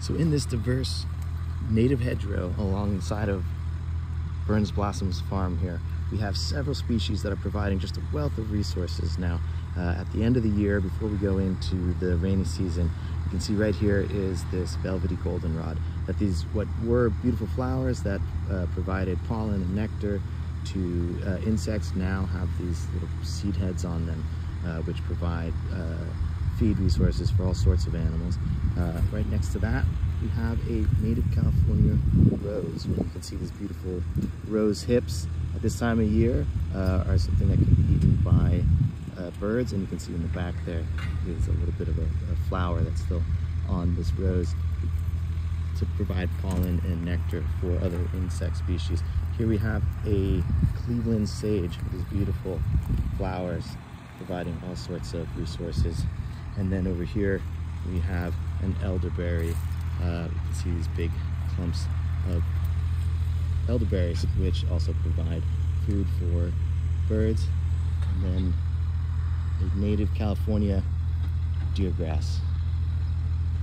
So in this diverse native hedgerow alongside of Burns Blossoms farm here, we have several species that are providing just a wealth of resources now. Uh, at the end of the year, before we go into the rainy season, you can see right here is this velvety goldenrod. That these, what were beautiful flowers that uh, provided pollen and nectar to uh, insects now have these little seed heads on them, uh, which provide uh, feed resources for all sorts of animals. Uh, right next to that, we have a native California rose. And you can see these beautiful rose hips at this time of year uh, are something that can be eaten by uh, birds. And you can see in the back there is a little bit of a, a flower that's still on this rose to provide pollen and nectar for other insect species. Here we have a Cleveland sage with these beautiful flowers providing all sorts of resources. And then over here we have an elderberry. Uh, you can see these big clumps of elderberries, which also provide food for birds. And then a native California deer grass.